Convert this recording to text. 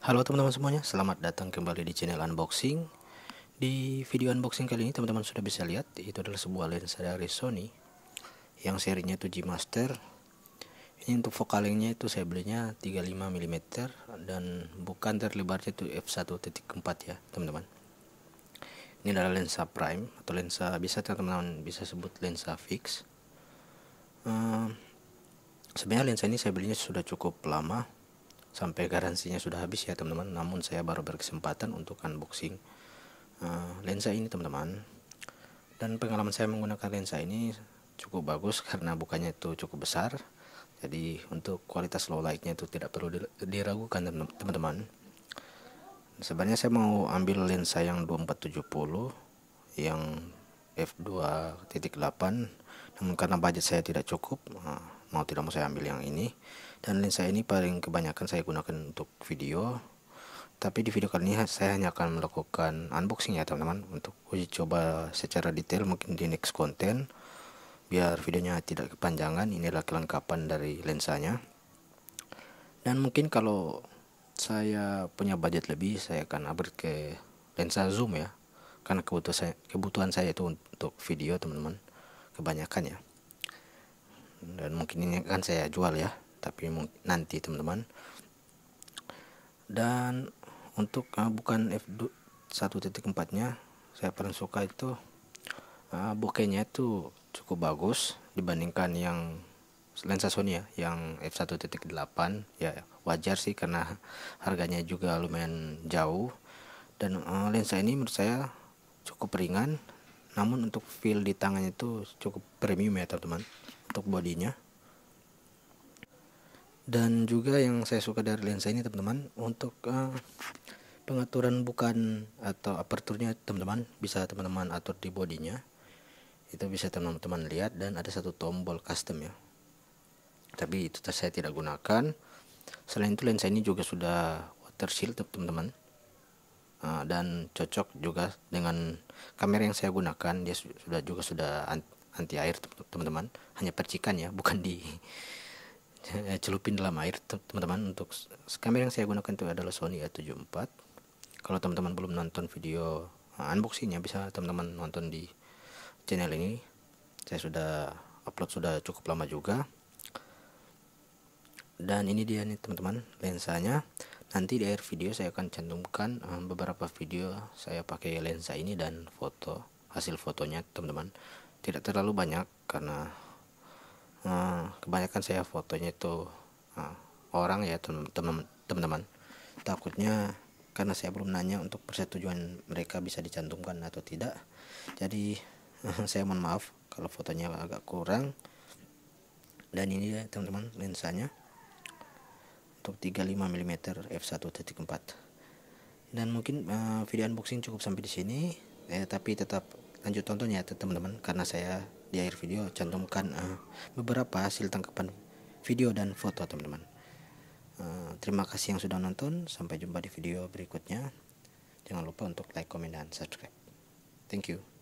Halo teman-teman semuanya, selamat datang kembali di channel unboxing. Di video unboxing kali ini teman-teman sudah bisa lihat Itu adalah sebuah lensa dari Sony Yang serinya itu G Master. Ini untuk fokalingnya itu saya belinya 35mm Dan bukan terlebarnya itu f1.4 ya teman-teman. Ini adalah lensa prime Atau lensa bisa teman-teman bisa sebut lensa fix. Uh, Sebenarnya lensa ini saya belinya sudah cukup lama sampai garansinya sudah habis ya teman-teman. Namun saya baru berkesempatan untuk unboxing uh, lensa ini teman-teman. Dan pengalaman saya menggunakan lensa ini cukup bagus karena bukannya itu cukup besar. Jadi untuk kualitas low lightnya itu tidak perlu diragukan teman-teman. Sebenarnya saya mau ambil lensa yang 2470 yang f2.8 namun karena budget saya tidak cukup uh, mau tidak mau saya ambil yang ini. Dan lensa ini paling kebanyakan saya gunakan untuk video. Tapi di video kali ini saya hanya akan melakukan unboxing ya teman-teman. Untuk uji coba secara detail mungkin di next konten. Biar videonya tidak kepanjangan inilah kelengkapan dari lensanya. Dan mungkin kalau saya punya budget lebih saya akan upgrade ke lensa zoom ya. Karena kebutuhan saya, kebutuhan saya itu untuk video teman-teman. Kebanyakan ya dan mungkin ini akan saya jual ya tapi nanti teman-teman. Dan untuk uh, bukan f 1.4 nya saya paling suka itu uh, bokehnya itu cukup bagus dibandingkan yang lensa Sony ya yang f1.8 ya wajar sih karena harganya juga lumayan jauh. Dan uh, lensa ini menurut saya cukup ringan namun untuk feel di tangannya itu cukup premium ya teman-teman untuk bodinya. Dan juga yang saya suka dari lensa ini teman-teman untuk uh, pengaturan bukan atau aperturnya teman-teman bisa teman-teman atur di bodinya. Itu bisa teman-teman lihat dan ada satu tombol custom ya. Tapi itu saya tidak gunakan. Selain itu lensa ini juga sudah water shield teman-teman. Uh, dan cocok juga dengan kamera yang saya gunakan. Dia sudah juga sudah anti air teman-teman. Hanya percikan ya bukan di celupin dalam air teman-teman. Untuk kamera yang saya gunakan itu adalah Sony A74 kalau teman-teman belum nonton video uh, unboxingnya bisa teman-teman nonton di channel ini. Saya sudah upload sudah cukup lama juga. Dan ini dia nih teman-teman lensanya. Nanti di akhir video saya akan cantumkan uh, beberapa video saya pakai lensa ini dan foto hasil fotonya teman-teman tidak terlalu banyak karena uh, kebanyakan saya fotonya itu uh, orang ya teman-teman takutnya karena saya belum nanya untuk persetujuan mereka bisa dicantumkan atau tidak. Jadi uh, saya mohon maaf kalau fotonya agak kurang. Dan ini ya teman-teman lensanya untuk 35 mm f1.4 dan mungkin uh, video unboxing cukup sampai di sini. Eh, tapi tetap lanjut tonton ya teman-teman karena saya di akhir video cantumkan uh, beberapa hasil tangkapan video dan foto teman-teman. Uh, terima kasih yang sudah nonton sampai jumpa di video berikutnya. Jangan lupa untuk like comment dan subscribe. Thank you